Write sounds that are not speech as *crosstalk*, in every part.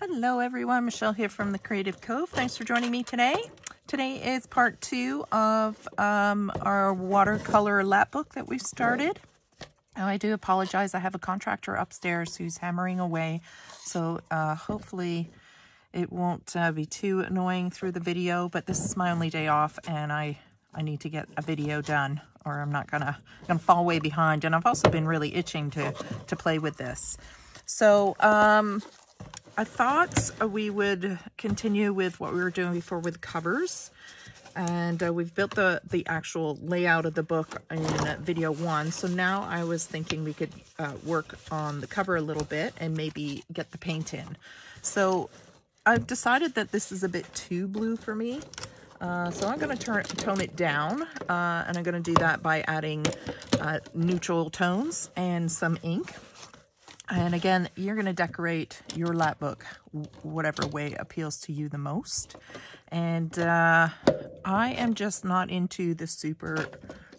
Hello everyone, Michelle here from the Creative Cove. Thanks for joining me today. Today is part two of um, our watercolor lap book that we've started. Now I do apologize, I have a contractor upstairs who's hammering away, so uh, hopefully it won't uh, be too annoying through the video, but this is my only day off and I, I need to get a video done or I'm not gonna, gonna fall way behind. And I've also been really itching to, to play with this. So um, I thought we would continue with what we were doing before with covers. And uh, we've built the, the actual layout of the book in video one. So now I was thinking we could uh, work on the cover a little bit and maybe get the paint in. So I've decided that this is a bit too blue for me. Uh, so I'm going to tone it down, uh, and I'm going to do that by adding uh, neutral tones and some ink. And again, you're going to decorate your lap book whatever way appeals to you the most. And uh, I am just not into the super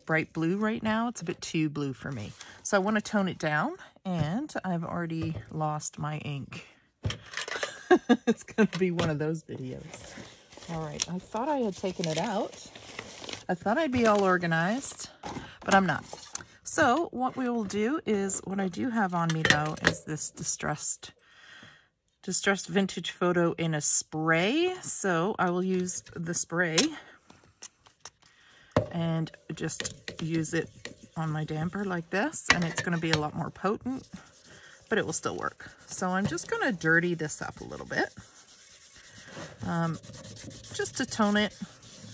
bright blue right now. It's a bit too blue for me. So I want to tone it down and I've already lost my ink. *laughs* it's going to be one of those videos. All right, I thought I had taken it out. I thought I'd be all organized, but I'm not. So what we will do is, what I do have on me though, is this distressed, distressed vintage photo in a spray. So I will use the spray and just use it on my damper like this. And it's gonna be a lot more potent, but it will still work. So I'm just gonna dirty this up a little bit. Um, just to tone it.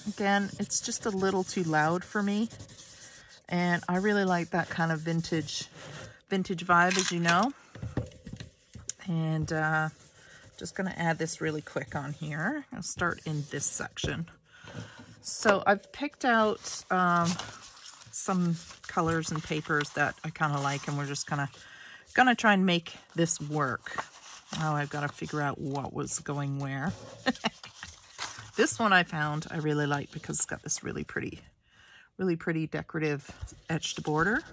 Again, it's just a little too loud for me. And I really like that kind of vintage, vintage vibe, as you know. And uh, just gonna add this really quick on here. I'll start in this section. So I've picked out um, some colors and papers that I kind of like, and we're just gonna gonna try and make this work. Now I've got to figure out what was going where. *laughs* this one I found I really like because it's got this really pretty really pretty decorative etched border.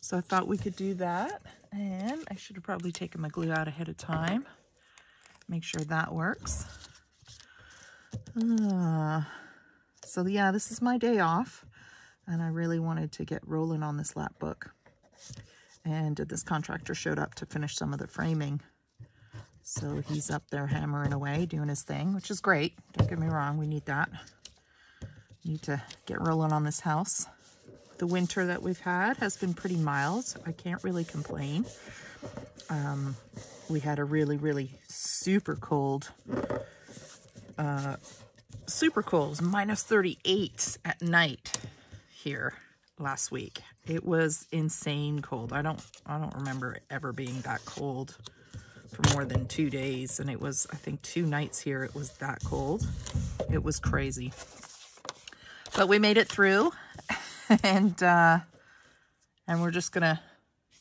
So I thought we could do that. And I should have probably taken my glue out ahead of time. Make sure that works. Uh, so yeah, this is my day off. And I really wanted to get rolling on this lap book. And this contractor showed up to finish some of the framing. So he's up there hammering away, doing his thing, which is great. Don't get me wrong, we need that. Need to get rolling on this house. The winter that we've had has been pretty mild. I can't really complain. Um, we had a really, really super cold, uh, super cold, minus 38 at night here last week. It was insane cold. I don't, I don't remember ever being that cold for more than two days. And it was, I think two nights here, it was that cold. It was crazy. But we made it through *laughs* and uh, and we're just gonna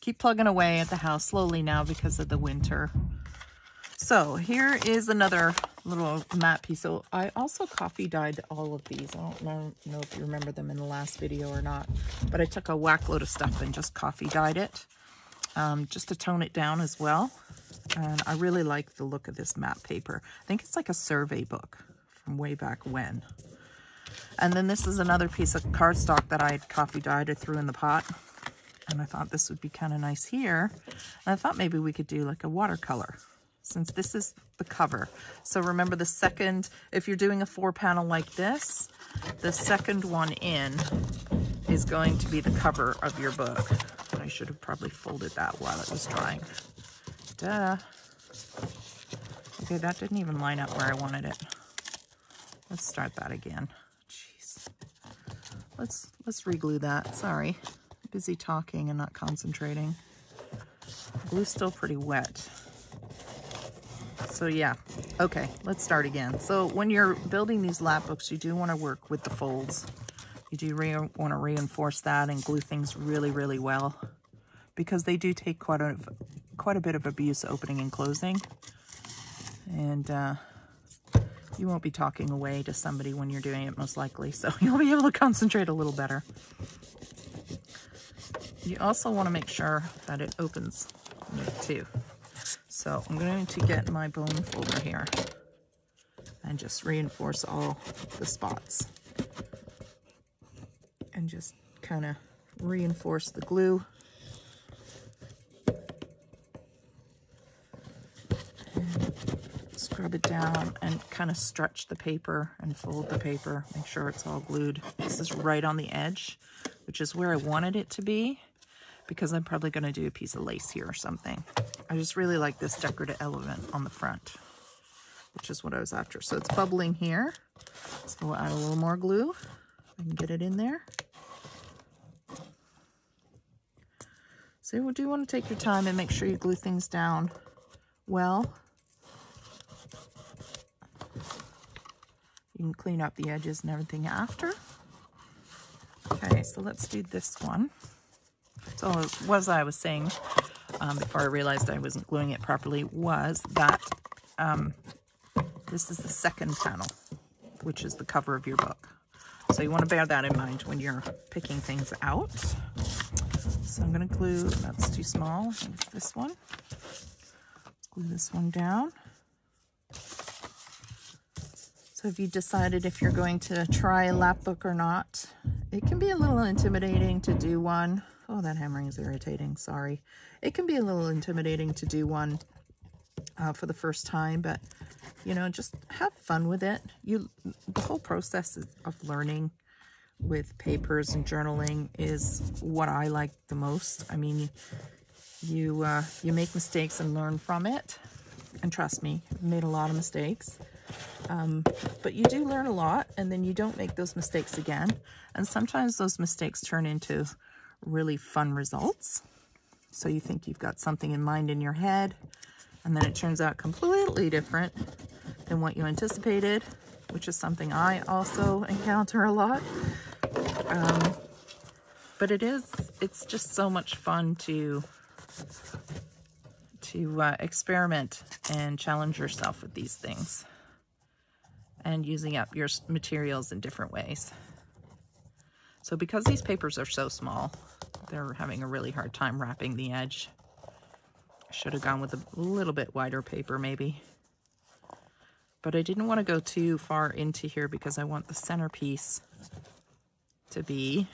keep plugging away at the house slowly now because of the winter. So here is another little matte piece. So I also coffee dyed all of these. I don't know if you remember them in the last video or not, but I took a whack load of stuff and just coffee dyed it um, just to tone it down as well. And I really like the look of this matte paper. I think it's like a survey book from way back when. And then this is another piece of cardstock that I had coffee dyed. I threw in the pot. And I thought this would be kind of nice here. And I thought maybe we could do like a watercolor since this is the cover. So remember the second, if you're doing a four panel like this, the second one in is going to be the cover of your book. I should have probably folded that while it was drying. Duh. Okay, that didn't even line up where I wanted it. Let's start that again. Let's let's reglue that. Sorry. Busy talking and not concentrating. Glue's still pretty wet. So yeah, okay, let's start again. So when you're building these lap books, you do want to work with the folds. You do want to reinforce that and glue things really, really well because they do take quite a, quite a bit of abuse opening and closing. And uh, you won't be talking away to somebody when you're doing it most likely, so *laughs* you'll be able to concentrate a little better. You also want to make sure that it opens too. So I'm going to get my bone folder here and just reinforce all the spots and just kind of reinforce the glue. Scrub it down and kind of stretch the paper and fold the paper. Make sure it's all glued. This is right on the edge, which is where I wanted it to be because I'm probably going to do a piece of lace here or something. I just really like this decorative element on the front, which is what I was after. So it's bubbling here. So we'll add a little more glue. Can get it in there. So you do want to take your time and make sure you glue things down well. You can clean up the edges and everything after. Okay, so let's do this one. So as I was saying um, before I realized I wasn't gluing it properly was that um, this is the second panel, which is the cover of your book. So you want to bear that in mind when you're picking things out. So I'm going to glue, that's too small, this one. Glue this one down. So if you decided if you're going to try a lap book or not, it can be a little intimidating to do one. Oh, that hammering is irritating, sorry. It can be a little intimidating to do one uh, for the first time, but, you know, just have fun with it. You, The whole process of learning with papers and journaling is what I like the most. I mean, you, uh, you make mistakes and learn from it. And trust me, I've made a lot of mistakes. Um, but you do learn a lot and then you don't make those mistakes again. And sometimes those mistakes turn into really fun results. So you think you've got something in mind in your head and then it turns out completely different than what you anticipated, which is something I also encounter a lot. Um, but it is, it's just so much fun to to uh, experiment and challenge yourself with these things and using up your materials in different ways. So because these papers are so small, they're having a really hard time wrapping the edge. Should have gone with a little bit wider paper maybe. But I didn't want to go too far into here because I want the centerpiece to be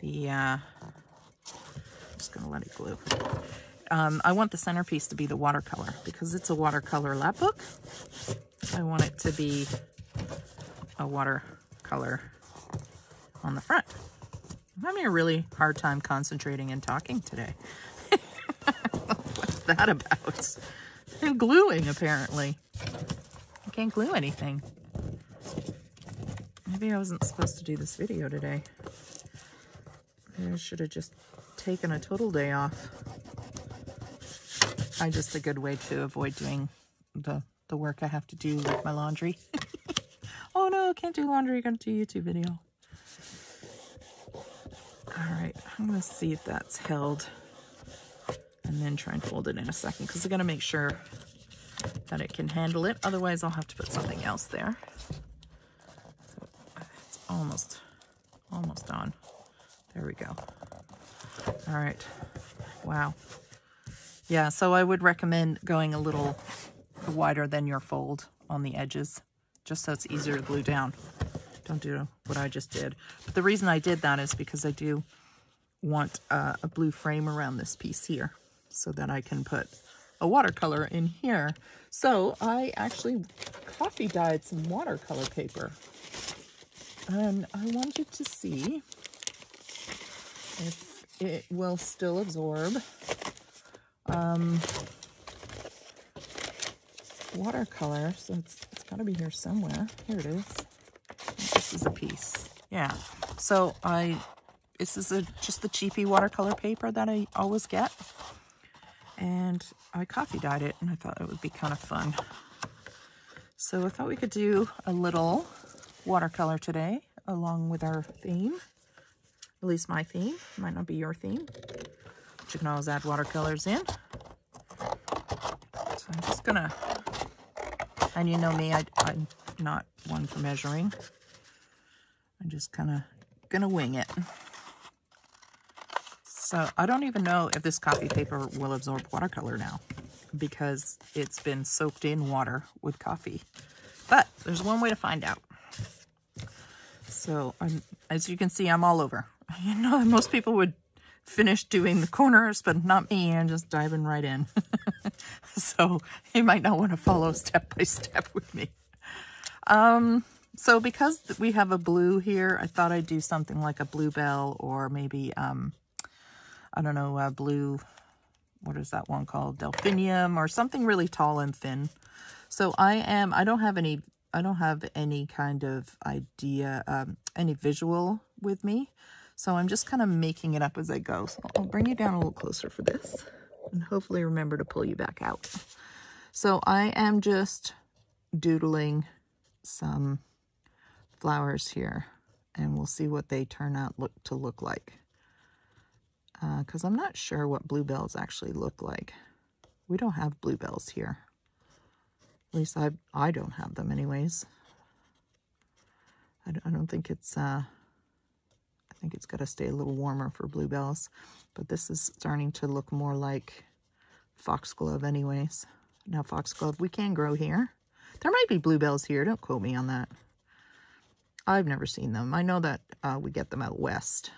the, uh, just going to let it glue. Um, I want the centerpiece to be the watercolor because it's a watercolor lap book. I want it to be a watercolor on the front. I'm having a really hard time concentrating and talking today. *laughs* What's that about? I'm gluing, apparently. I can't glue anything. Maybe I wasn't supposed to do this video today. Maybe I should have just taken a total day off. I just a good way to avoid doing the, the work I have to do with my laundry. *laughs* oh no, can't do laundry, gotta do YouTube video. All right, I'm gonna see if that's held and then try and fold it in a second because I'm gonna make sure that it can handle it. Otherwise, I'll have to put something else there. So it's almost, almost on. There we go. All right, wow. Yeah, so I would recommend going a little wider than your fold on the edges, just so it's easier to glue down. Don't do what I just did. But the reason I did that is because I do want uh, a blue frame around this piece here so that I can put a watercolor in here. So I actually coffee dyed some watercolor paper. And I wanted to see if it will still absorb um, watercolor. So it's, it's got to be here somewhere. Here it is this is a piece. Yeah. So I, this is a just the cheapy watercolor paper that I always get. And I coffee dyed it and I thought it would be kind of fun. So I thought we could do a little watercolor today along with our theme. At least my theme. Might not be your theme. But you can always add watercolors in. So I'm just gonna, and you know me, I, I'm not one for measuring. I'm just kind of going to wing it. So I don't even know if this coffee paper will absorb watercolor now because it's been soaked in water with coffee. But there's one way to find out. So I'm, as you can see, I'm all over. *laughs* You know, most people would finish doing the corners, but not me. I'm just diving right in. *laughs* so you might not want to follow step by step with me. Um, so because we have a blue here, I thought I'd do something like a bluebell or maybe, um, I don't know, a blue, what is that one called? Delphinium or something really tall and thin. So I am, I don't have any, I don't have any kind of idea, um, any visual with me. So I'm just kind of making it up as I go. So I'll bring you down a little closer for this and hopefully remember to pull you back out. So I am just doodling some flowers here and we'll see what they turn out look to look like. Because uh, I'm not sure what bluebells actually look like. We don't have bluebells here. At least I, I don't have them anyways. I, I don't think it's, uh, think it's got to stay a little warmer for bluebells. But this is starting to look more like foxglove anyways. Now foxglove we can grow here. There might be bluebells here. Don't quote me on that. I've never seen them. I know that uh, we get them out west.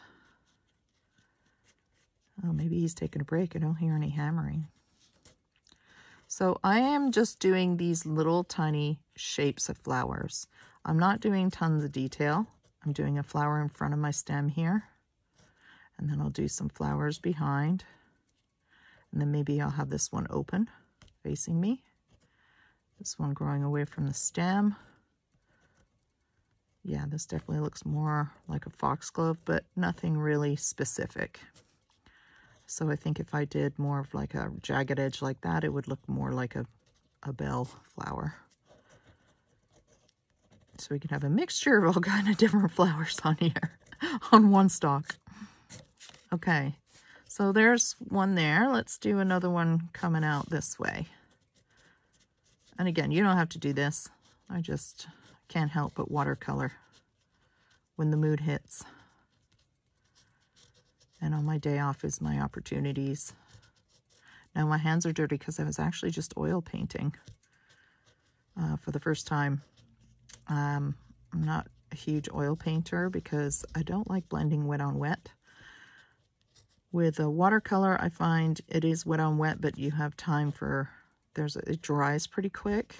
Oh, maybe he's taking a break. I don't hear any hammering. So I am just doing these little tiny shapes of flowers. I'm not doing tons of detail. I'm doing a flower in front of my stem here. And then I'll do some flowers behind. And then maybe I'll have this one open, facing me. This one growing away from the stem. Yeah, this definitely looks more like a foxglove, but nothing really specific. So I think if I did more of like a jagged edge like that, it would look more like a, a bell flower. So we can have a mixture of all *laughs* kind of different flowers on here, *laughs* on one stalk. Okay, so there's one there. Let's do another one coming out this way. And again, you don't have to do this. I just can't help but watercolor when the mood hits. And on my day off is my opportunities. Now my hands are dirty because I was actually just oil painting uh, for the first time. Um, I'm not a huge oil painter because I don't like blending wet on wet. With a watercolor, I find it is wet on wet, but you have time for, there's it dries pretty quick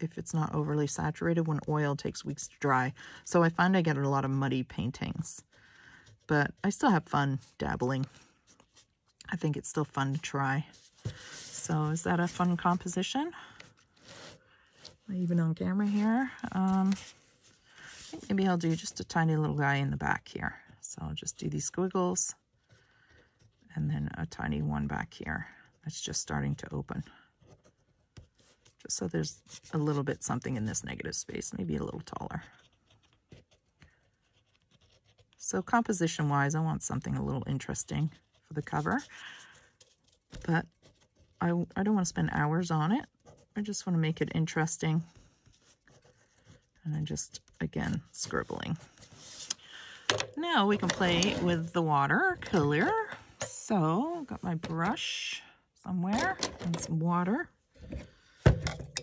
if it's not overly saturated when oil takes weeks to dry. So I find I get a lot of muddy paintings. But I still have fun dabbling. I think it's still fun to try. So is that a fun composition? Even on camera here. Um, I think maybe I'll do just a tiny little guy in the back here. So I'll just do these squiggles and then a tiny one back here. that's just starting to open just so there's a little bit something in this negative space, maybe a little taller. So composition-wise, I want something a little interesting for the cover, but I, I don't want to spend hours on it. I just want to make it interesting. And I'm just, again, scribbling. Now we can play with the water color. So, got my brush somewhere and some water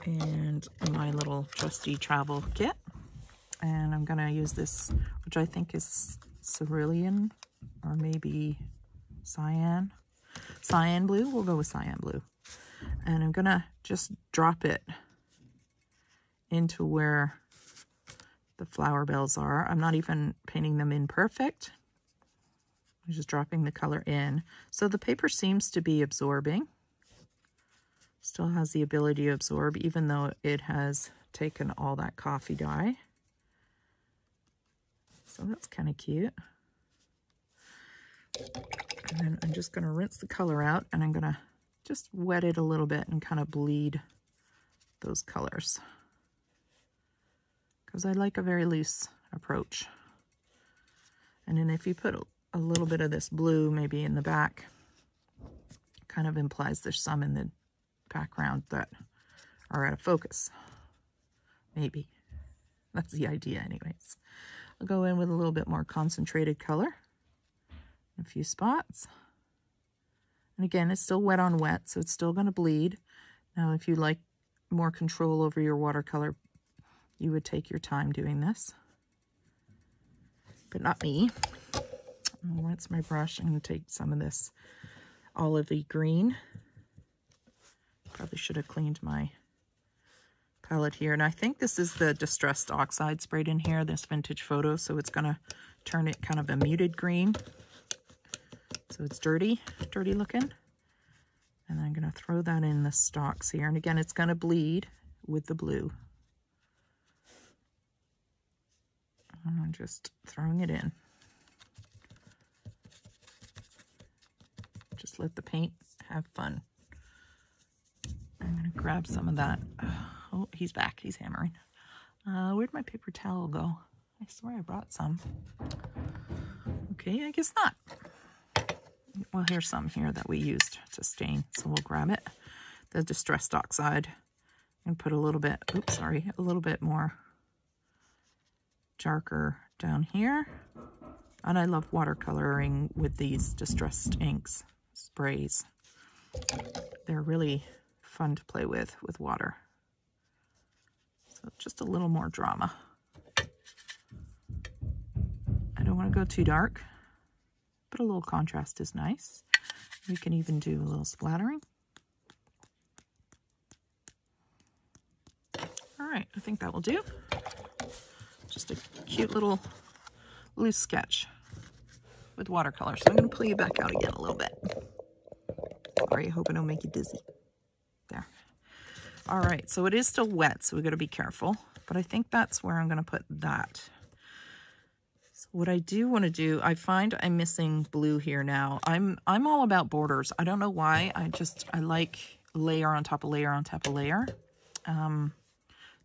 and my little trusty travel kit. And I'm going to use this, which I think is cerulean or maybe cyan. Cyan blue, we'll go with cyan blue. And I'm to just drop it into where the flower bells are. I'm not even painting them in perfect. I'm just dropping the color in. So the paper seems to be absorbing. Still has the ability to absorb even though it has taken all that coffee dye. So that's kind of cute. And then I'm just going to rinse the color out and I'm going to just wet it a little bit and kind of bleed those colors. Because I like a very loose approach. And then if you put a little bit of this blue maybe in the back, kind of implies there's some in the background that are out of focus. Maybe. *laughs* That's the idea anyways. I'll go in with a little bit more concentrated color. A few spots. And again, it's still wet on wet, so it's still going to bleed. Now, if you like more control over your watercolor, you would take your time doing this. But not me. Oh, What's my brush? I'm going to take some of this olivey green. Probably should have cleaned my palette here. And I think this is the Distressed Oxide sprayed in here, this vintage photo. So it's going to turn it kind of a muted green. So it's dirty, dirty looking. And I'm going to throw that in the stalks here. And again, it's going to bleed with the blue. And I'm just throwing it in. Just let the paint have fun. I'm going to grab some of that. Oh, he's back. He's hammering. Uh, where'd my paper towel go? I swear I brought some. Okay, I guess not. Well, here's some here that we used to stain, so we'll grab it. The Distressed Oxide and put a little bit, oops, sorry, a little bit more darker down here. And I love watercoloring with these Distressed Inks sprays. They're really fun to play with, with water. So just a little more drama. I don't want to go too dark, but a little contrast is nice. We can even do a little splattering. All right, I think that will do. Just a cute little loose sketch with watercolor. So I'm going to pull you back out again a little bit. Sorry, I hope I don't make you dizzy. There. All right, so it is still wet, so we got to be careful. But I think that's where I'm going to put that. What I do want to do, I find I'm missing blue here now. I'm I'm all about borders. I don't know why. I just I like layer on top of layer on top of layer. Um,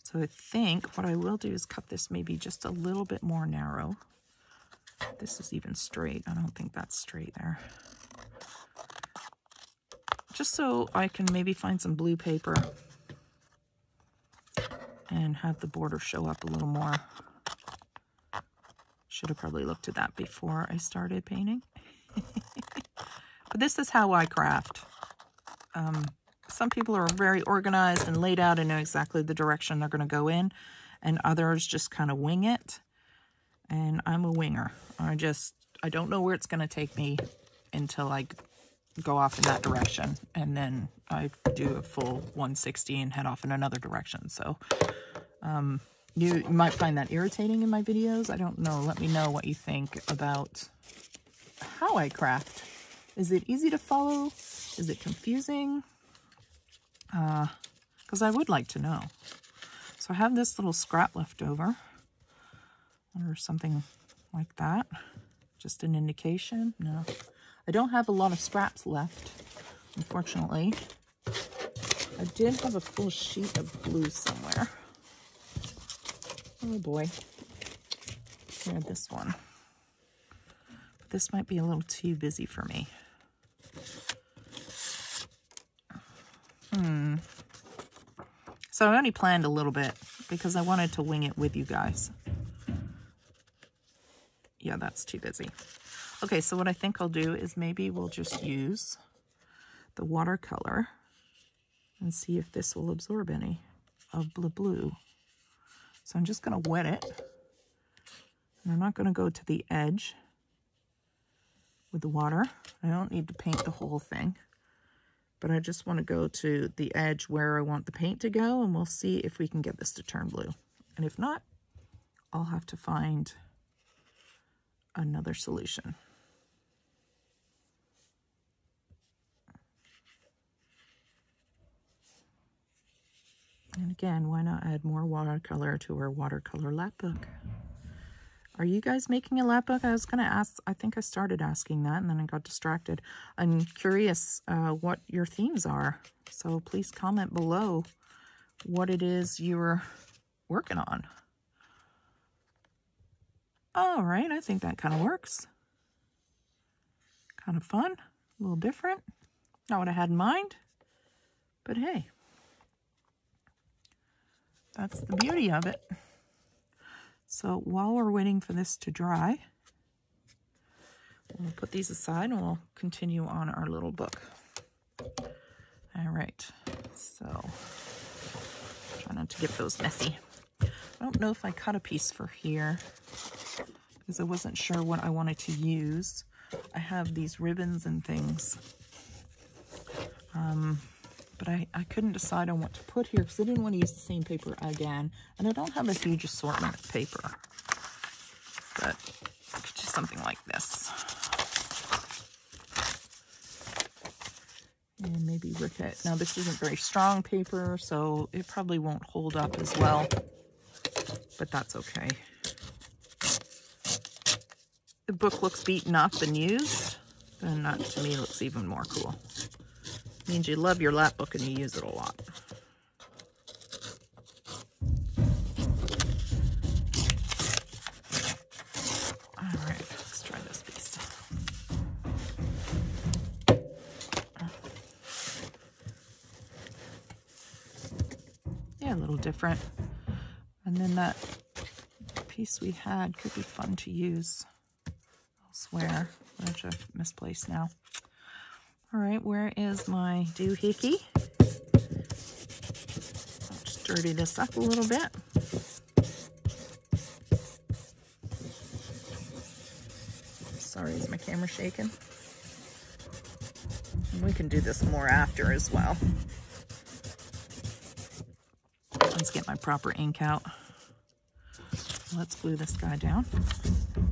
so I think what I will do is cut this maybe just a little bit more narrow. This is even straight. I don't think that's straight there just so I can maybe find some blue paper and have the border show up a little more. Should have probably looked at that before I started painting. *laughs* but this is how I craft. Um, some people are very organized and laid out and know exactly the direction they're going to go in, and others just kind of wing it. And I'm a winger. I just, I don't know where it's going to take me until I go off in that direction and then I do a full 160 and head off in another direction. So um, you, you might find that irritating in my videos. I don't know. Let me know what you think about how I craft. Is it easy to follow? Is it confusing? Because uh, I would like to know. So I have this little scrap left over or something like that. Just an indication. No. I don't have a lot of scraps left, unfortunately. I did have a full sheet of blue somewhere. Oh boy. Here, this one. This might be a little too busy for me. Hmm. So I only planned a little bit because I wanted to wing it with you guys. Yeah, that's too busy. Okay, so what I think I'll do is maybe we'll just use the watercolor and see if this will absorb any of the blue. So I'm just going to wet it. And I'm not going to go to the edge with the water. I don't need to paint the whole thing. But I just want to go to the edge where I want the paint to go, and we'll see if we can get this to turn blue. And if not, I'll have to find another solution. And again, why not add more watercolor to our watercolor lap book? Are you guys making a lap book? I was going to ask, I think I started asking that and then I got distracted. I'm curious uh, what your themes are. So please comment below what it is you're working on. All right, I think that kind of works. Kind of fun, a little different. Not what I had in mind, but hey that's the beauty of it. So while we're waiting for this to dry, we'll put these aside and we'll continue on our little book. All right, so try not to get those messy. I don't know if I cut a piece for here because I wasn't sure what I wanted to use. I have these ribbons and things. Um, but I, I couldn't decide on what to put here because I didn't want to use the same paper again. And I don't have a huge assortment of paper. But I could do something like this. And maybe rip it. Now this isn't very strong paper, so it probably won't hold up as well. But that's okay. The book looks beaten up and used, and that to me looks even more cool means you love your lap book and you use it a lot. All right, let's try this piece. Yeah, a little different. And then that piece we had could be fun to use elsewhere, which I've misplaced now. All right, where is my doohickey? I'll just dirty this up a little bit. Sorry, is my camera shaking? we can do this more after as well. Let's get my proper ink out. Let's glue this guy down.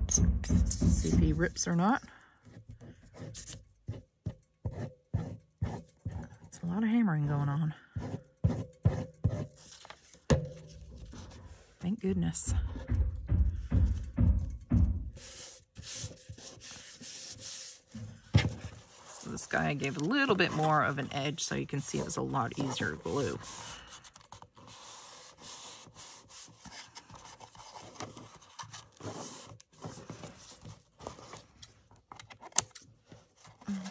See if he rips or not. lot of hammering going on. Thank goodness. So this guy gave a little bit more of an edge so you can see it was a lot easier to glue.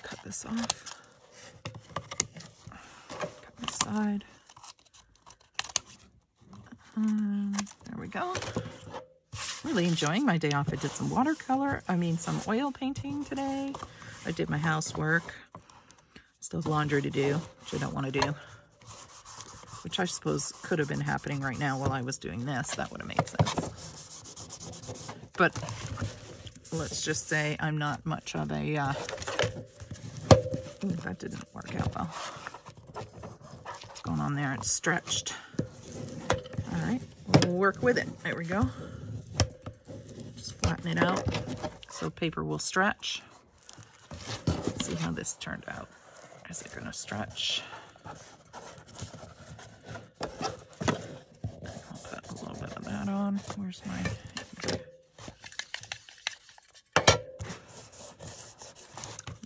cut this off side. Um, there we go. Really enjoying my day off. I did some watercolor, I mean some oil painting today. I did my housework. Still have laundry to do, which I don't want to do. Which I suppose could have been happening right now while I was doing this. That would have made sense. But let's just say I'm not much of a... Uh... That didn't work out well on there. It's stretched. All right, we'll work with it. There we go. Just flatten it out so paper will stretch. Let's see how this turned out. Is it gonna stretch? I'll put a little bit of that on. Where's my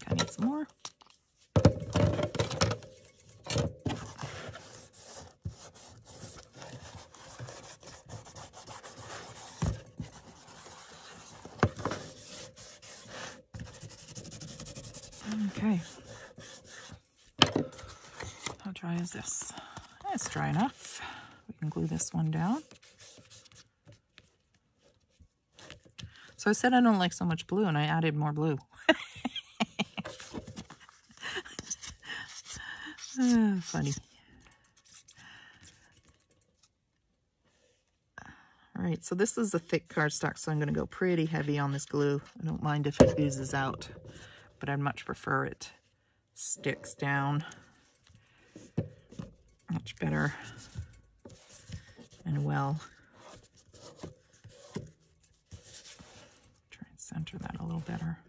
I need some more. Okay. How dry is this? It's dry enough. We can glue this one down. So I said I don't like so much blue and I added more blue. *laughs* ah, funny. All right, so this is a thick cardstock, so I'm going to go pretty heavy on this glue. I don't mind if it oozes out but I'd much prefer it sticks down much better and well. Try and center that a little better.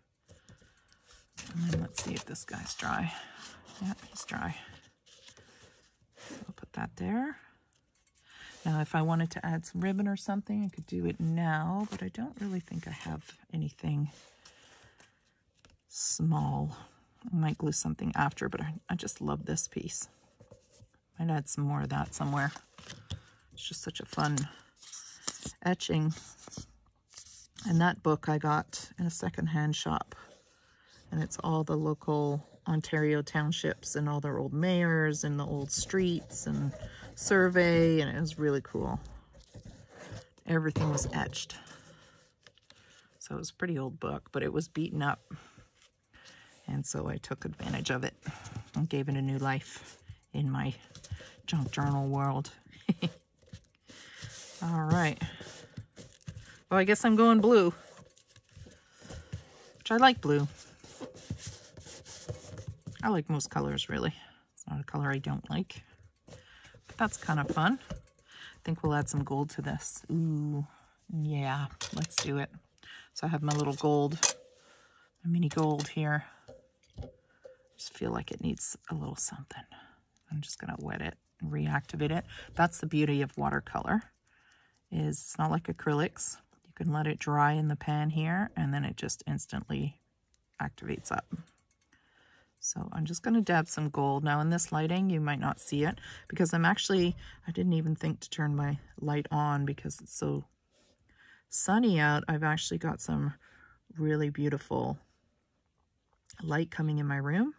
And then let's see if this guy's dry. Yeah, he's dry. So I'll put that there. Now, if I wanted to add some ribbon or something, I could do it now, but I don't really think I have anything small. I might glue something after, but I, I just love this piece. Might add some more of that somewhere. It's just such a fun etching. And that book I got in a secondhand shop. And it's all the local Ontario townships and all their old mayors and the old streets and survey. And it was really cool. Everything was etched. So it was a pretty old book, but it was beaten up and so I took advantage of it. and gave it a new life in my junk journal world. *laughs* All right. Well, I guess I'm going blue, which I like blue. I like most colors, really. It's not a color I don't like, but that's kind of fun. I think we'll add some gold to this. Ooh, yeah, let's do it. So I have my little gold, my mini gold here. Just feel like it needs a little something. I'm just gonna wet it and reactivate it. That's the beauty of watercolor, is it's not like acrylics. You can let it dry in the pan here and then it just instantly activates up. So I'm just going to dab some gold. Now in this lighting, you might not see it because I'm actually, I didn't even think to turn my light on because it's so sunny out. I've actually got some really beautiful light coming in my room.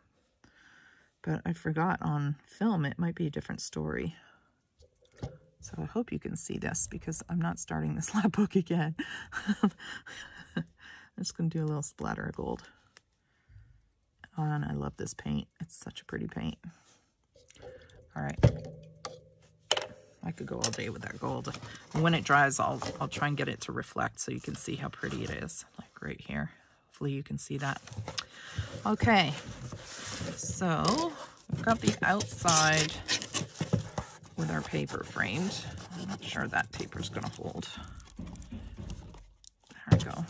But I forgot on film, it might be a different story. So I hope you can see this because I'm not starting this *laughs* lap book again. I'm just going to do a little splatter of gold. Oh, and I love this paint. It's such a pretty paint. All right. I could go all day with that gold. And when it dries, I'll, I'll try and get it to reflect so you can see how pretty it is. Like right here. Hopefully you can see that. Okay. So we've got the outside with our paper framed. I'm not sure that paper's to hold. There we go.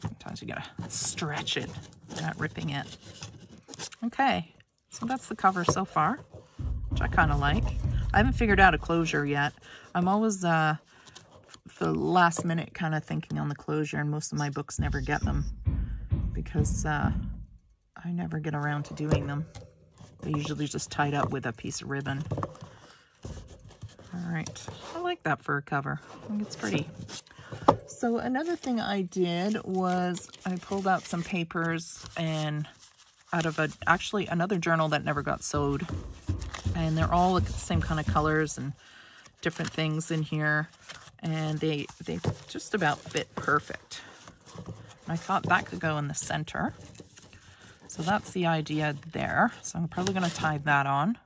Sometimes you gotta stretch it, not ripping it. Okay, so that's the cover so far, which I kind of like. I haven't figured out a closure yet. I'm always, uh, the last minute, kind of thinking on the closure, and most of my books never get them because uh, I never get around to doing them. They're usually just tied up with a piece of ribbon. All right, I like that for a cover. I think it's pretty. So another thing I did was I pulled out some papers and out of a actually another journal that never got sewed. And they're all the same kind of colors and different things in here. And they, they just about fit perfect. I thought that could go in the center. So that's the idea there. So I'm probably going to tie that on.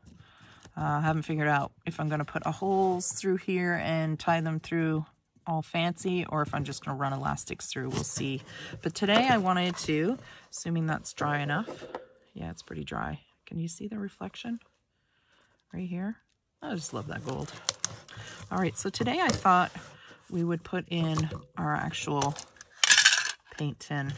Uh, I haven't figured out if I'm going to put a holes through here and tie them through all fancy or if I'm just going to run elastics through. We'll see. But today I wanted to, assuming that's dry enough. Yeah, it's pretty dry. Can you see the reflection right here? I just love that gold. All right, so today I thought we would put in our actual paint tin.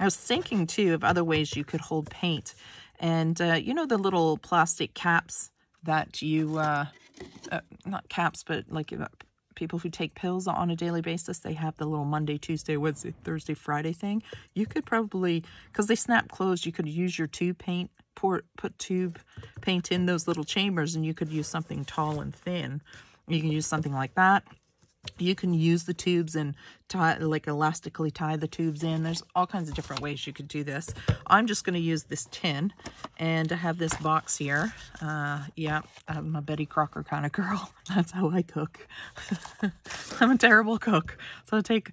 I was thinking too of other ways you could hold paint. And uh, you know the little plastic caps that you uh, uh, not caps, but like uh, people who take pills on a daily basis, they have the little Monday, Tuesday, Wednesday, Thursday, Friday thing. You could probably, because they snap closed, you could use your tube paint, pour, put tube paint in those little chambers, and you could use something tall and thin. You can use something like that you can use the tubes and tie like elastically tie the tubes in. There's all kinds of different ways you could do this. I'm just going to use this tin and I have this box here. Uh yeah i'm a betty crocker kind of girl. *laughs* That's how i cook. *laughs* I'm a terrible cook. So i take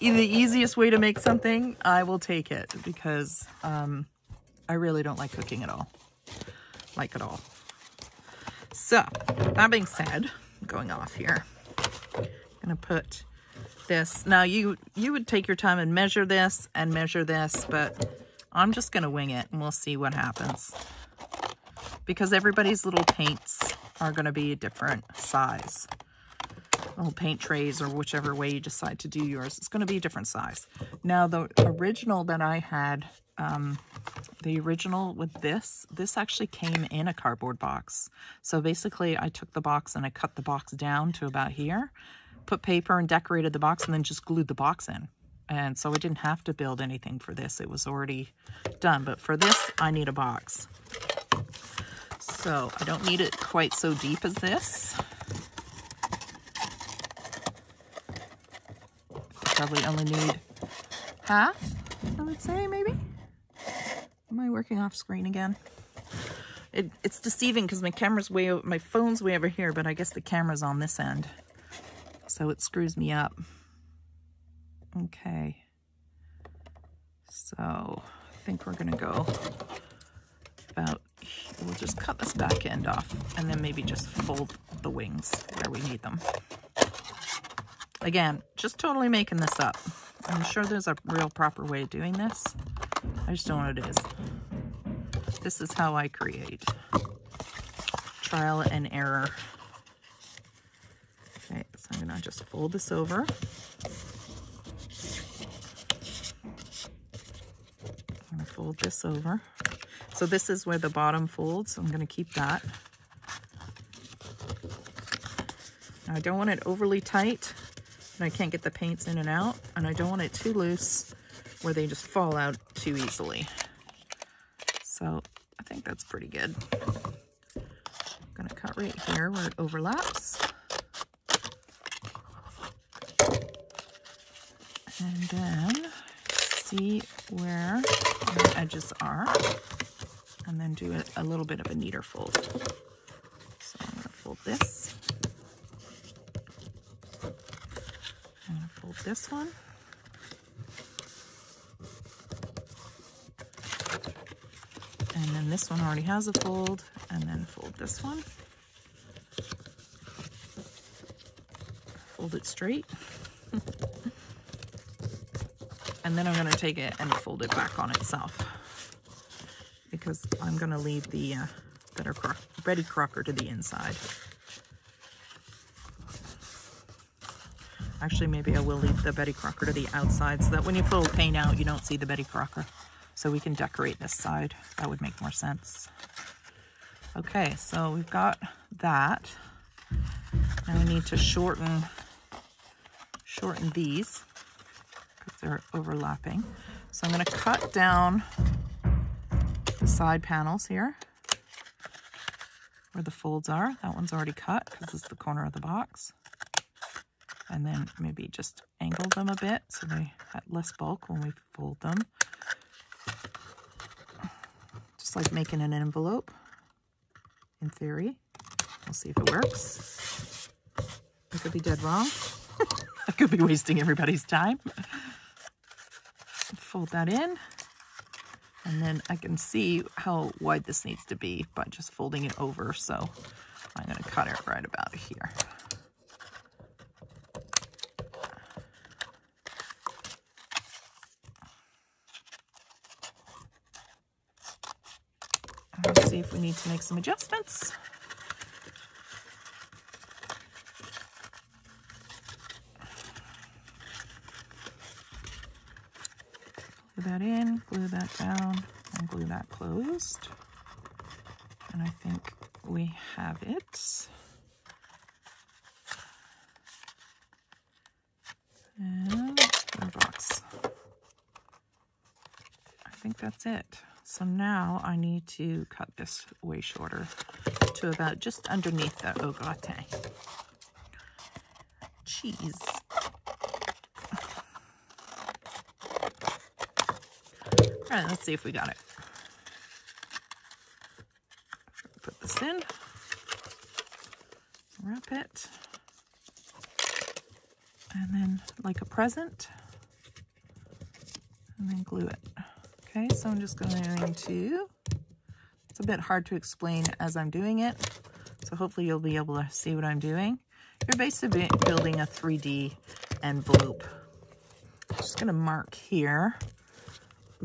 the easiest way to make something i will take it because um i really don't like cooking at all. Like at all. So that being said going off here gonna put this. Now you, you would take your time and measure this and measure this, but I'm just gonna wing it and we'll see what happens. Because everybody's little paints are gonna be a different size. Little paint trays or whichever way you decide to do yours, it's gonna be a different size. Now the original that I had, um, the original with this, this actually came in a cardboard box. So basically I took the box and I cut the box down to about here put paper and decorated the box and then just glued the box in. And so I didn't have to build anything for this. It was already done. But for this, I need a box. So I don't need it quite so deep as this. Probably only need half, I would say, maybe. Am I working off screen again? It, it's deceiving because my camera's way, my phone's way over here, but I guess the camera's on this end so it screws me up. Okay. So I think we're gonna go about, we'll just cut this back end off and then maybe just fold the wings where we need them. Again, just totally making this up. I'm sure there's a real proper way of doing this. I just don't know what it is. This is how I create. Trial and error. Okay, so I'm gonna just fold this over. I'm gonna fold this over. So this is where the bottom folds. I'm gonna keep that. Now I don't want it overly tight and I can't get the paints in and out. And I don't want it too loose where they just fall out too easily. So I think that's pretty good. I'm gonna cut right here where it overlaps. And then see where the edges are and then do a, a little bit of a neater fold. So I'm gonna fold this. I'm gonna fold this one. And then this one already has a fold, and then fold this one. Fold it straight. *laughs* and then I'm gonna take it and fold it back on itself because I'm gonna leave the uh, better cro Betty Crocker to the inside. Actually, maybe I will leave the Betty Crocker to the outside so that when you pull paint out, you don't see the Betty Crocker. So we can decorate this side. That would make more sense. Okay, so we've got that. Now we need to shorten, shorten these overlapping. So I'm gonna cut down the side panels here where the folds are. That one's already cut because it's the corner of the box. And then maybe just angle them a bit so they have less bulk when we fold them Just like making an envelope, in theory. We'll see if it works. I could be dead wrong. *laughs* I could be wasting everybody's time. Fold that in. And then I can see how wide this needs to be by just folding it over. So I'm going to cut it right about here. Let's see if we need to make some adjustments. That in, glue that down, and glue that closed. And I think we have it. And box. I think that's it. So now I need to cut this way shorter to about just underneath the au gratin. Cheese. Let's see if we got it. Put this in, wrap it, and then like a present, and then glue it. Okay, so I'm just going to, it's a bit hard to explain as I'm doing it, so hopefully you'll be able to see what I'm doing. You're basically building a 3D envelope. I'm just going to mark here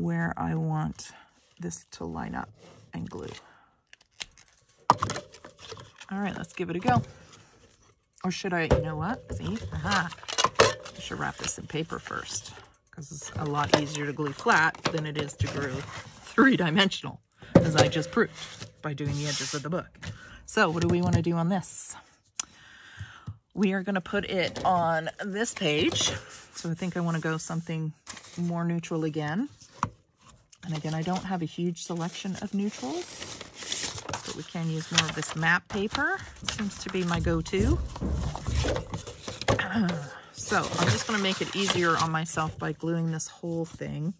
where I want this to line up and glue. All right, let's give it a go. Or should I, you know what? See? Aha. I should wrap this in paper first because it's a lot easier to glue flat than it is to glue three-dimensional, as I just proved by doing the edges of the book. So what do we want to do on this? We are going to put it on this page. So I think I want to go something more neutral again. And again, I don't have a huge selection of neutrals, but we can use more of this map paper. It seems to be my go-to. *clears throat* So I'm just going to make it easier on myself by gluing this whole thing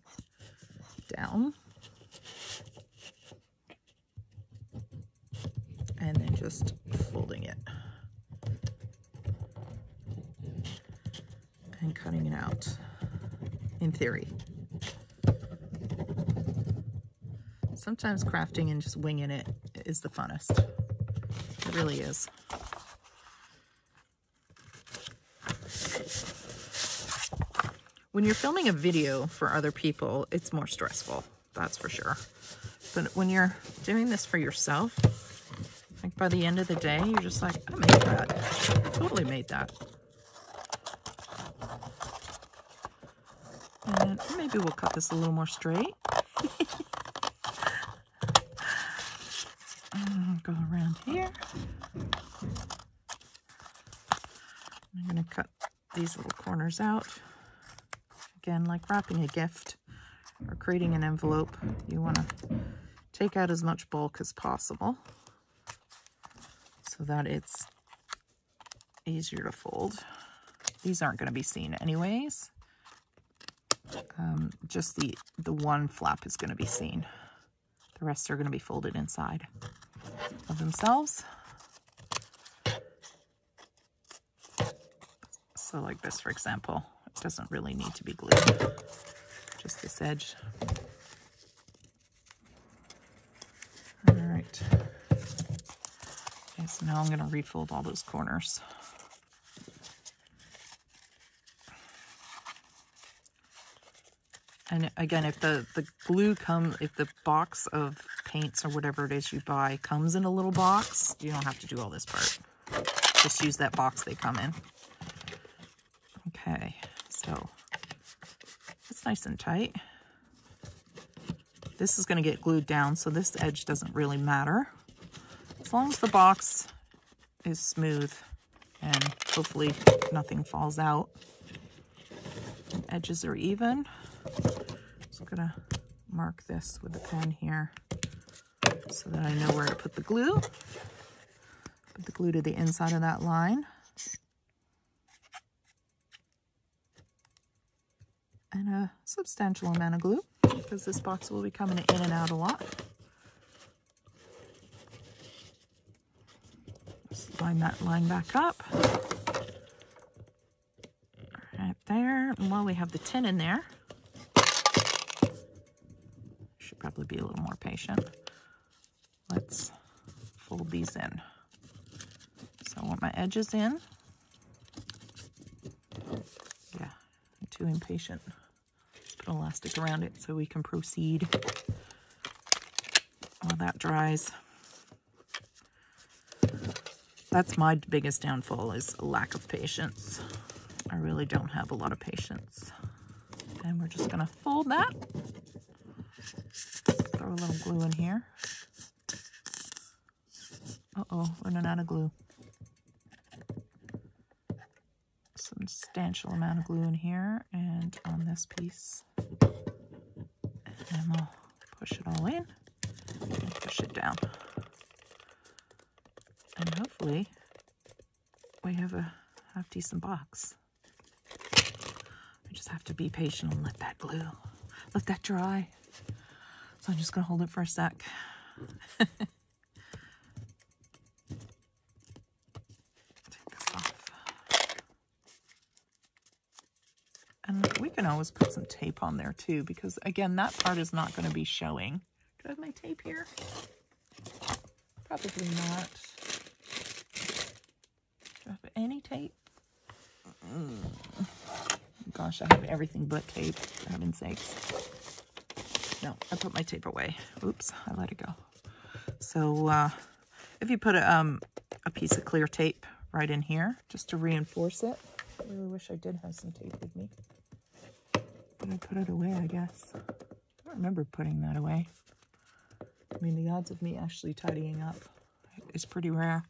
down. And then just folding it. And cutting it out, in theory. Sometimes crafting and just winging it is the funnest. It really is. When you're filming a video for other people, it's more stressful, that's for sure. But when you're doing this for yourself, like by the end of the day, you're just like, I made that. I totally made that. And maybe we'll cut this a little more straight. *laughs* go around here. I'm going to cut these little corners out. Again, like wrapping a gift or creating an envelope, you want to take out as much bulk as possible so that it's easier to fold. These aren't going to be seen anyways. Um, just the, the one flap is going to be seen. The rest are going to be folded inside of themselves. So like this, for example, it doesn't really need to be glued, just this edge. All right. Okay, so now I'm going to refold all those corners. And again, if the, the glue comes, if the box of paints or whatever it is you buy comes in a little box, you don't have to do all this part. Just use that box they come in. Okay, so it's nice and tight. This is going to get glued down, so this edge doesn't really matter. As long as the box is smooth and hopefully nothing falls out. And edges are even. So I'm going to mark this with a pen here so that I know where to put the glue. Put the glue to the inside of that line. And a substantial amount of glue because this box will be coming in and out a lot. Just line that line back up. Right there. And while we have the tin in there, should probably be a little more patient. Let's fold these in. So I want my edges in. Yeah, I'm too impatient. Elastic around it so we can proceed while that dries. That's my biggest downfall is a lack of patience. I really don't have a lot of patience. And we're just gonna fold that. Throw a little glue in here. Uh-oh, running out of glue. Substantial amount of glue in here and on this piece. And we'll push it all in and push it down. And hopefully we have a half decent box. I just have to be patient and let that glue, let that dry. So I'm just gonna hold it for a sec. *laughs* can always put some tape on there too, because again, that part is not going to be showing. Do I have my tape here? Probably not. Do I have any tape? Mm. Gosh, I have everything but tape, for heaven's sakes. No, I put my tape away. Oops, I let it go. So uh, if you put a, um, a piece of clear tape right in here, just to reinforce it. I really wish I did have some tape with me. Put it away, I guess. I don't remember putting that away. I mean, the odds of me actually tidying up is pretty rare.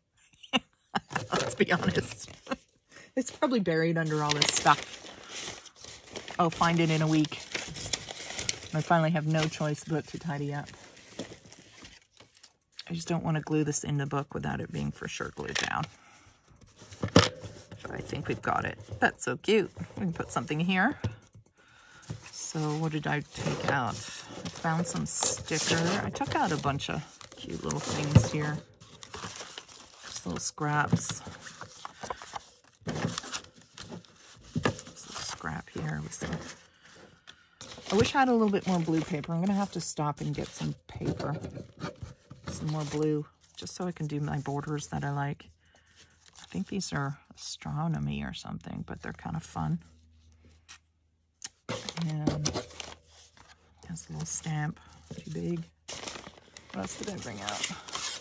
*laughs* Let's be honest. *laughs* it's probably buried under all this stuff. I'll find it in a week. I finally have no choice but to tidy up. I just don't want to glue this in the book without it being for sure glued down. But I think we've got it. That's so cute. We can put something here. So what did I take out? I found some sticker. I took out a bunch of cute little things here. Just little scraps. scrap here I wish I had a little bit more blue paper. I'm going to have to stop and get some paper. Some more blue, just so I can do my borders that I like. I think these are astronomy or something, but they're kind of fun. And has a little stamp, too big. What else did I bring out?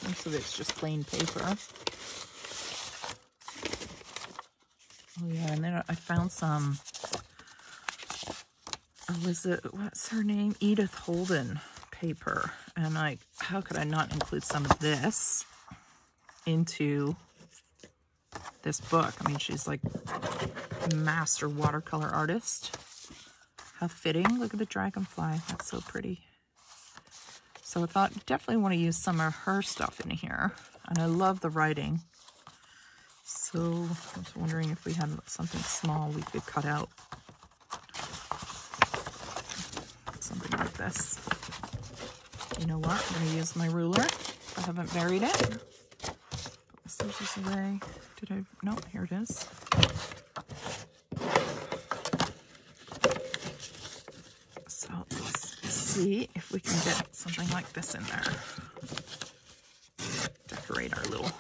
Most of it's just plain paper. Oh yeah, and then I found some, oh, was it, what's her name? Edith Holden paper. And like, how could I not include some of this into this book? I mean, she's like master watercolor artist. How fitting. Look at the dragonfly. That's so pretty. So I thought definitely want to use some of her stuff in here. And I love the writing. So I was wondering if we had something small we could cut out. Something like this. You know what? I'm going to use my ruler. I haven't buried it. Did I? No, here it is. So let's see if we can get something like this in there. Decorate our little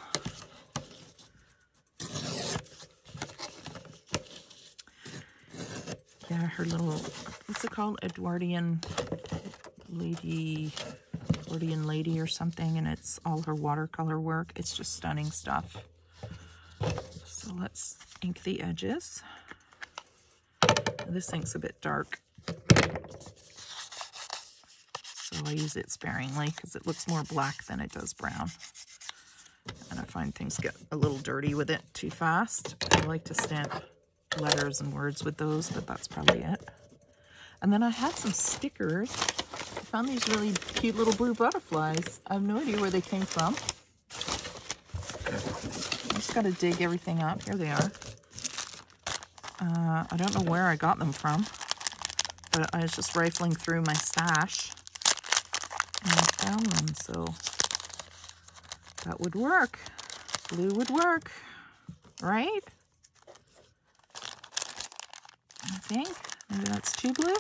yeah, her little, what's it called? Edwardian lady, Edwardian lady or something, and it's all her watercolor work. It's just stunning stuff. So let's ink the edges. This ink's a bit dark. So I use it sparingly because it looks more black than it does brown. And I find things get a little dirty with it too fast. I like to stamp letters and words with those, but that's probably it. And then I had some stickers. I found these really cute little blue butterflies. I have no idea where they came from. I just got to dig everything up. Here they are. Uh, I don't know where I got them from, but I was just rifling through my stash and found them, so that would work. Blue would work, right? I think. Maybe that's too blue.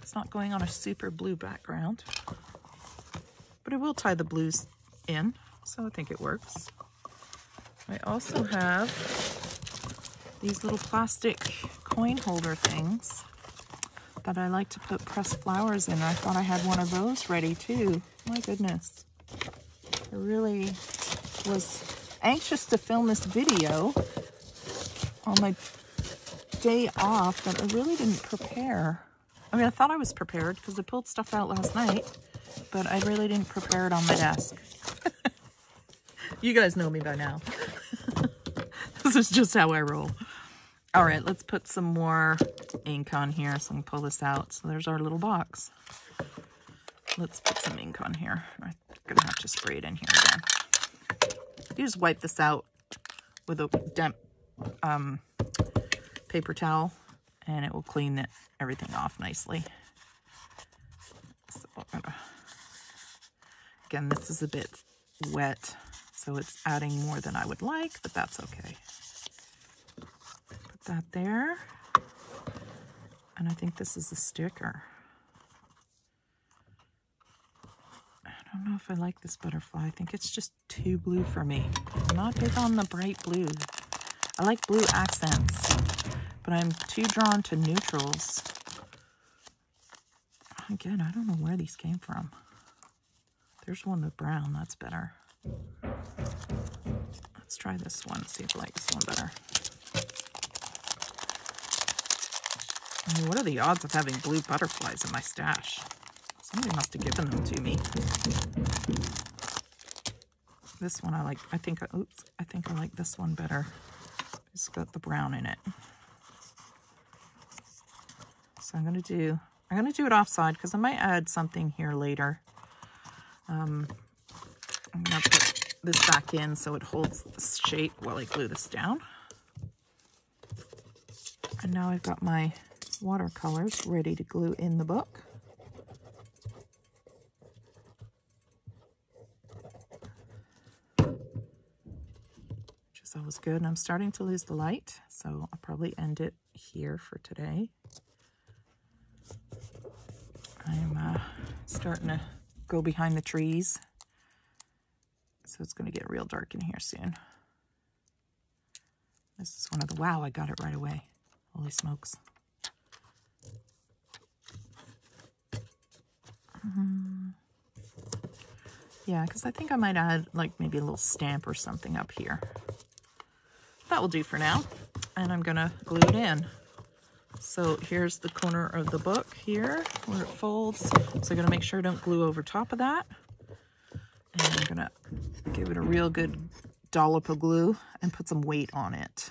It's not going on a super blue background. But it will tie the blues in, so I think it works. I also have these little plastic coin holder things that I like to put pressed flowers in. I thought I had one of those ready too. My goodness. I really was anxious to film this video on my day off, but I really didn't prepare. I mean, I thought I was prepared because I pulled stuff out last night, but I really didn't prepare it on my desk. *laughs* you guys know me by now. *laughs* this is just how I roll. All right, let's put some more ink on here so I can pull this out. So there's our little box. Let's put some ink on here. I'm gonna have to spray it in here again. You just wipe this out with a damp um, paper towel and it will clean it, everything off nicely. So again, this is a bit wet, so it's adding more than I would like, but that's okay. That there. And I think this is a sticker. I don't know if I like this butterfly. I think it's just too blue for me. I'm not big on the bright blue. I like blue accents, but I'm too drawn to neutrals. Again, I don't know where these came from. There's one with brown. That's better. Let's try this one. See if I like this one better. I mean, what are the odds of having blue butterflies in my stash? Somebody must have given them to me. This one I like. I think. Oops. I think I like this one better. It's got the brown in it. So I'm going to do, I'm to do it offside because I might add something here later. Um, I'm to put this back in so it holds the shape while I glue this down. And now I've got my watercolors ready to glue in the book. Which is always good. And I'm starting to lose the light, so I'll probably end it here for today. I'm uh, starting to go behind the trees. So it's going to get real dark in here soon. This is one of the, wow, I got it right away. Holy smokes. Um, yeah, because I think I might add like maybe a little stamp or something up here. That will do for now. And I'm going to glue it in. So here's the corner of the book here where it folds. So I'm going to make sure I don't glue over top of that. And I'm gonna give it a real good dollop of glue and put some weight on it.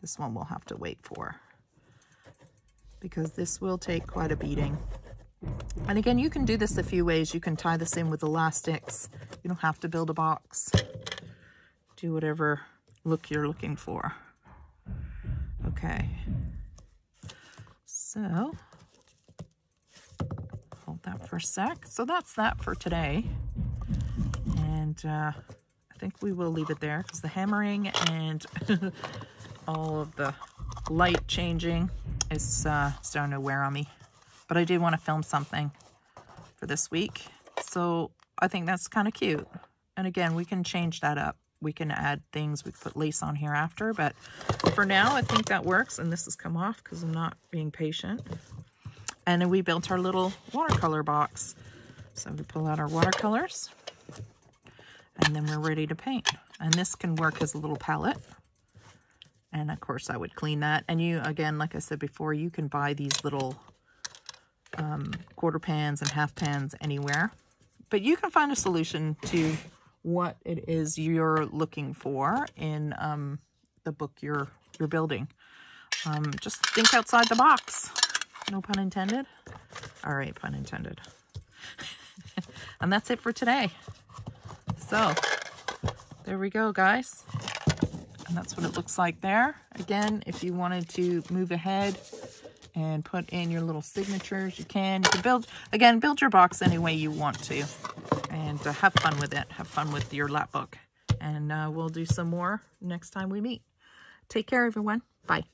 This one we'll have to wait for because this will take quite a beating. And again, you can do this a few ways. You can tie this in with elastics. You don't have to build a box. Do whatever look you're looking for. Okay. So, hold that for a sec. So that's that for today. And uh, I think we will leave it there because the hammering and *laughs* all of the light changing is uh, starting to wear on me. But I did want to film something for this week. So I think that's kind of cute. And again, we can change that up we can add things. We put lace on here after, but for now, I think that works. And this has come off because I'm not being patient. And then we built our little watercolor box. So we pull out our watercolors and then we're ready to paint. And this can work as a little palette. And of course I would clean that. And you, again, like I said before, you can buy these little um, quarter pans and half pans anywhere. But you can find a solution to what it is you're looking for in um, the book you're you're building. Um, just think outside the box. No pun intended. All right, pun intended. *laughs* and that's it for today. So there we go, guys. And that's what it looks like there. Again, if you wanted to move ahead and put in your little signatures, you can. You can build, again, build your box any way you want to and uh, have fun with it. Have fun with your lap book. And uh, we'll do some more next time we meet. Take care, everyone. Bye.